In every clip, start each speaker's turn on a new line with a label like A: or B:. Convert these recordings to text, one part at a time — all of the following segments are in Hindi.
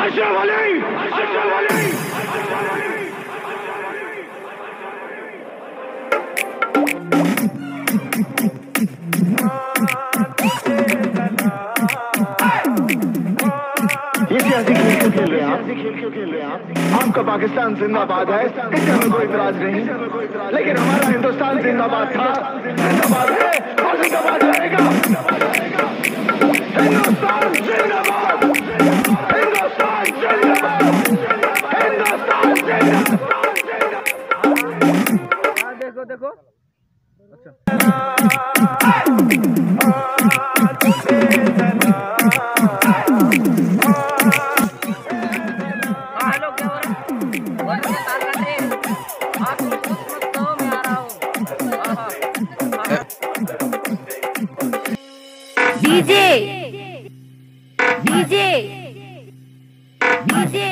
A: अशरफ अली अशरफ अली
B: आपका पाकिस्तान जिंदाबाद है। इससे हमें कोई इतराज नहीं। लेकिन हमारा हिंदुस्तान जिंदाबाद था। जिंदाबाद है। और जिंदाबाद रहेगा
C: डीजे। डीजे। डीजे।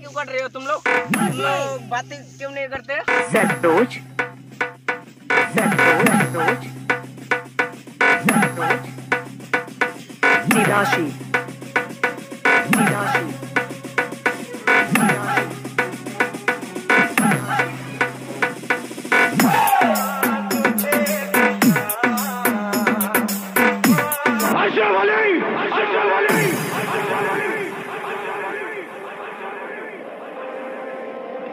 D: क्यों कर रहे हो तुम लोग? तुम लोग बातें क्यों नहीं करते?
C: जरदोज जरदोज जरदोज निराशी। निराशी। निराशी।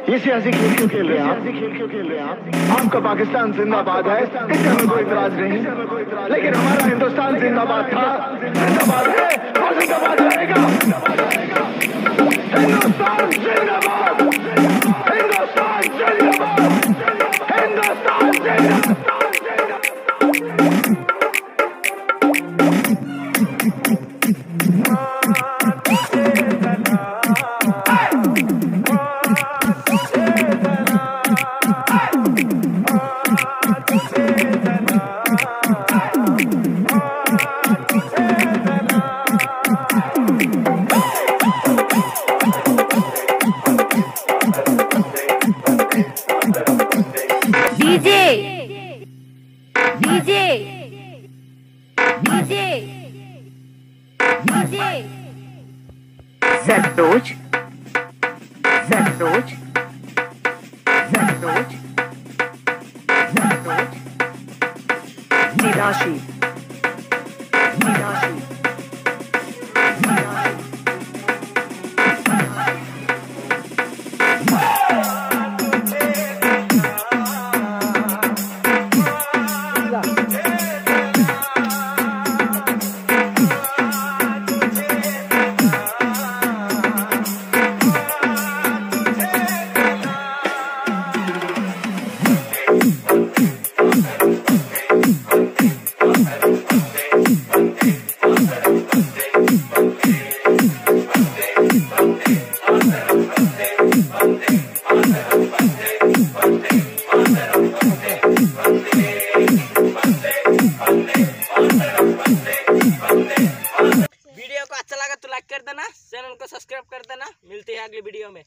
B: ये सियासी खेल क्यों खेल रहे हैं आप खेल क्यों खेल रहे हैं आप? आपका पाकिस्तान जिंदाबाद है। इससे हमें कोई इतराज नहीं। लेकिन हमारा हिंदुस्तान जिंदाबाद था। जिंदाबाद है। और जिंदाबाद रहेगा। Hindustan
D: DJ DJ DJ DJ Zatoč Zatoč Zatoč Zatoč Nidashi subscribe कर देना। मिलते हैं अगली वीडियो में।